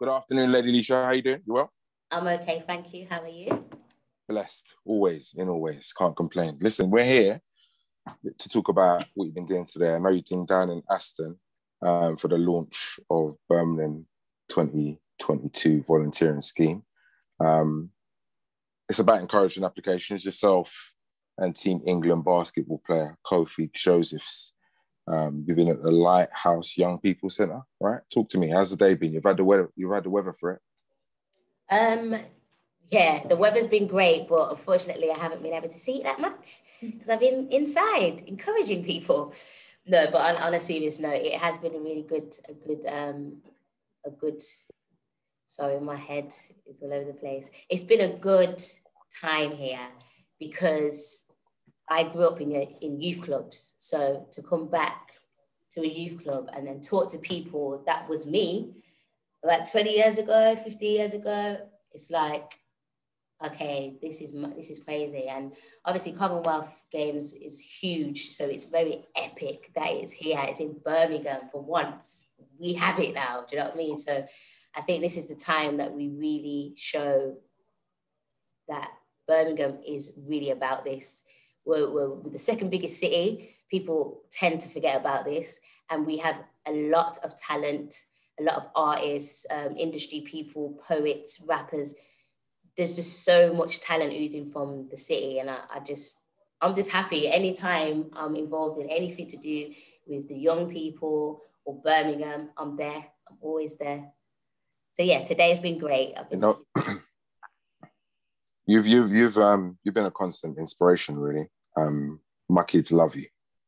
Good afternoon, Lady Leshurr. How you doing? You well? I'm okay, thank you. How are you? Blessed, always, in always. Can't complain. Listen, we're here to talk about what you've been doing today. I know you've been down in Aston um, for the launch of Birmingham 2022 volunteering scheme. Um, it's about encouraging applications. Yourself and Team England basketball player Kofi Josephs. Um, you've been at the Lighthouse Young People Centre, right? Talk to me. How's the day been? You've had the weather. You've had the weather for it. Um, yeah, the weather's been great, but unfortunately, I haven't been able to see it that much because I've been inside encouraging people. No, but on, on, a serious note, it has been a really good, a good, um, a good. Sorry, my head is all over the place. It's been a good time here because I grew up in in youth clubs. So to come back to a youth club and then talk to people that was me about 20 years ago, 50 years ago, it's like okay, this is this is crazy. And obviously, Commonwealth Games is huge, so it's very epic that it's here. It's in Birmingham for once. We have it now. Do you know what I mean? So, I think this is the time that we really show that Birmingham is really about this. We're, we're the second biggest city. People tend to forget about this, and we have a lot of talent, a lot of artists, um, industry people, poets, rappers there's just so much talent oozing from the city. And I, I just, I'm just happy anytime I'm involved in anything to do with the young people or Birmingham, I'm there. I'm always there. So yeah, today's been great. Been you know, you've you've you've um you've been a constant inspiration, really. Um, my kids love you.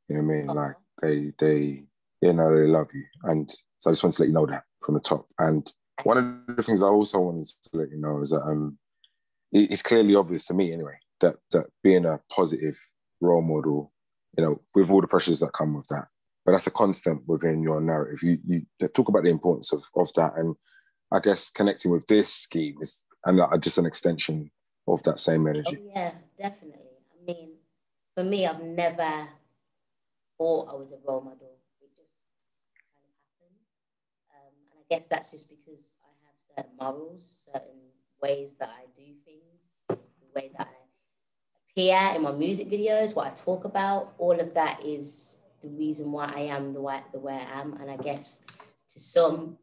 You know what I mean? Like they they you know they love you, and so I just wanted to let you know that from the top. And one of the things I also wanted to let you know is that um it's clearly obvious to me anyway that that being a positive role model, you know, with all the pressures that come with that, but that's a constant within your narrative. You you talk about the importance of of that, and I guess connecting with this scheme is and just an extension of that same energy. Oh, yeah, definitely. I mean, for me, I've never thought I was a role model. It just kind of happened, um, and I guess that's just because I have certain morals, certain ways that I do things, the way that I appear in my music videos, what I talk about, all of that is the reason why I am the way, the way I am. And I guess to some,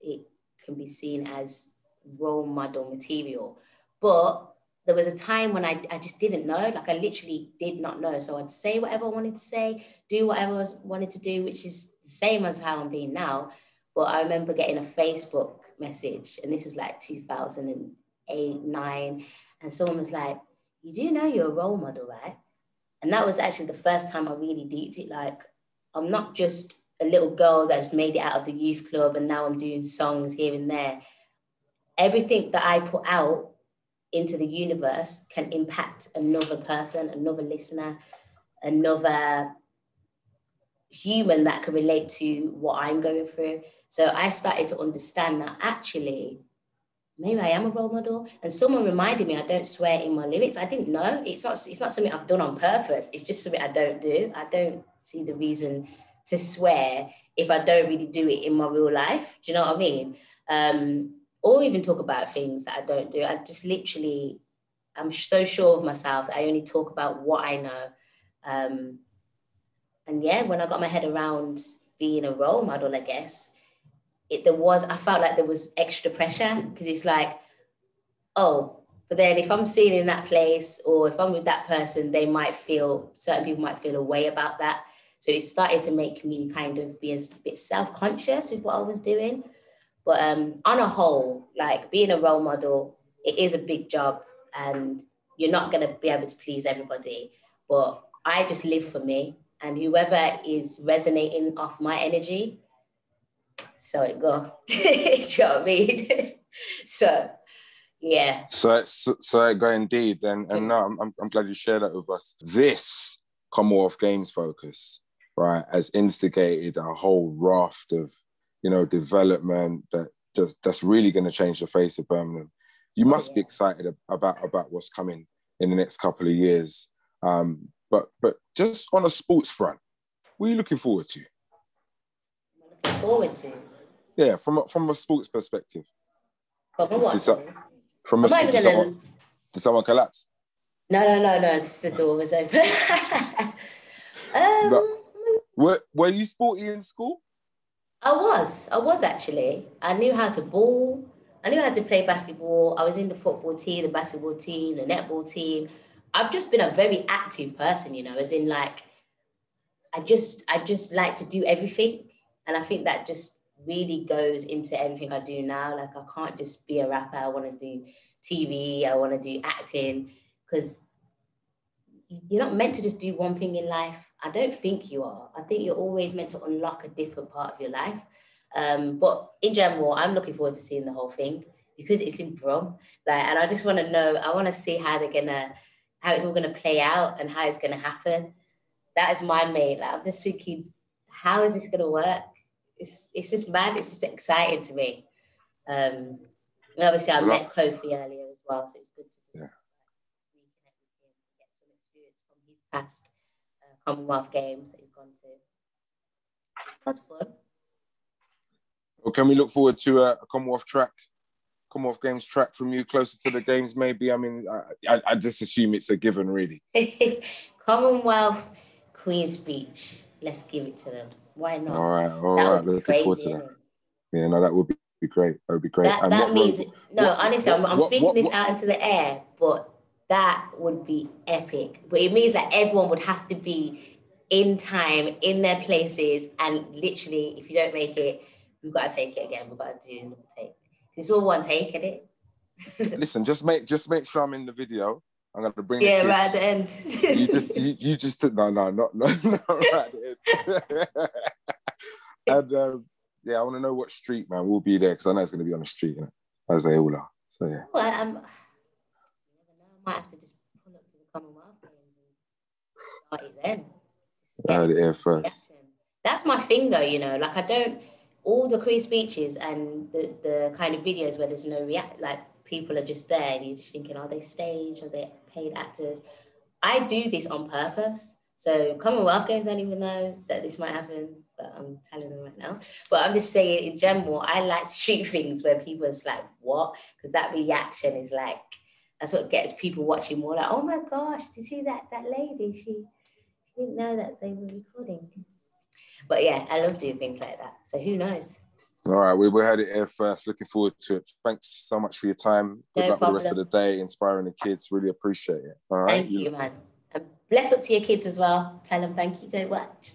it can be seen as role model material. But there was a time when I, I just didn't know, like I literally did not know. So I'd say whatever I wanted to say, do whatever I wanted to do, which is the same as how I'm being now. But I remember getting a Facebook message, and this was like 2008, nine, and someone was like, "You do know you're a role model, right?" And that was actually the first time I really deeped it. Like, I'm not just a little girl that's made it out of the youth club, and now I'm doing songs here and there. Everything that I put out into the universe can impact another person, another listener, another human that can relate to what I'm going through. So I started to understand that actually, maybe I am a role model. And someone reminded me I don't swear in my lyrics. I didn't know. It's not, it's not something I've done on purpose. It's just something I don't do. I don't see the reason to swear if I don't really do it in my real life. Do you know what I mean? Um, or even talk about things that I don't do. I just literally, I'm so sure of myself I only talk about what I know. Um, and yeah, when I got my head around being a role model, I guess, it there was I felt like there was extra pressure because it's like, oh, but then if I'm seen in that place or if I'm with that person, they might feel certain people might feel a way about that. So it started to make me kind of be a bit self-conscious with what I was doing. But um, on a whole, like being a role model, it is a big job and you're not going to be able to please everybody. But I just live for me and whoever is resonating off my energy, so it go. you know what I mean? so yeah. So so, so it go indeed. And and no, I'm I'm glad you shared that with us. This Commonwealth Games focus, right, has instigated a whole raft of, you know, development that just that's really going to change the face of Birmingham. You must be excited about about what's coming in the next couple of years. Um, but but just on a sports front, what are you looking forward to? Looking forward to. Yeah, from a, from a sports perspective. From a what? Did so- From a I'm not did someone, did someone collapse? No, no, no, no. It's the door was open. um. Were Were you sporty in school? I was. I was actually. I knew how to ball. I knew how to play basketball. I was in the football team, the basketball team, the netball team. I've just been a very active person, you know, as in like I just I just like to do everything. And I think that just really goes into everything I do now. Like I can't just be a rapper. I want to do TV, I want to do acting, because you're not meant to just do one thing in life. I don't think you are. I think you're always meant to unlock a different part of your life. Um, but in general, I'm looking forward to seeing the whole thing because it's in Brum. Like, and I just want to know. I want to see how they're gonna, how it's all gonna play out and how it's gonna happen. That is my main. Like, I'm just thinking, how is this gonna work? It's it's just mad. It's just exciting to me. Um, and obviously, I met Kofi earlier as well, so it's good to just reconnect with him, get some experience from his past Commonwealth Games that he's gone to. That's fun. Or can we look forward to a, a Commonwealth track, Commonwealth Games track from you closer to the games? Maybe. I mean, I, I, I just assume it's a given, really. Commonwealth Queen's Speech. Let's give it to them. Why not? All right, all That right. Looking crazy. forward to that. Yeah, no, that would be, be great. That would be great. That, that what- means no. what- honestly, I'm, I'm what- speaking what- this what- out into the air, but that would be epic. But it means that everyone would have to be in time, in their places, and literally, if you don't make it, we've got to take it again. We've got to do another take. It's all one take, isn't it? Listen, just make just make sure I'm in the video. I'm gonna bring Yeah, right at the end. you just you, you just no no not no no right at the end. and um, yeah, I want to know what street man will be there because I know it's gonna be on the street, you know, as they all are. So yeah, Well, I'm, you never know. I might have to just pull up to the Commonwealth Games and start it then. Just I get heard it here first. That's my thing, though. You know, like I don't all the Queen's Speeches and the the kind of videos where there's no react, like people are just there and you're just thinking, are they staged? Are they paid actors? I do this on purpose. So Commonwealth Games don't even know that this might happen, but I'm telling them right now. But I'm just saying in general, I like to shoot things where people is like, what? Because that reaction is like, that's what gets people watching more like, oh my gosh, did you see that that lady? She, she didn't know that they were recording. But yeah, I love doing things like that. So who knows? All right, we we heard it here first. Looking forward to it. Thanks so much for your time. Good No luck with the rest of the day, inspiring the kids. Really appreciate it. All right. Thank you, man. And bless up to your kids as well. Tell them thank you so much.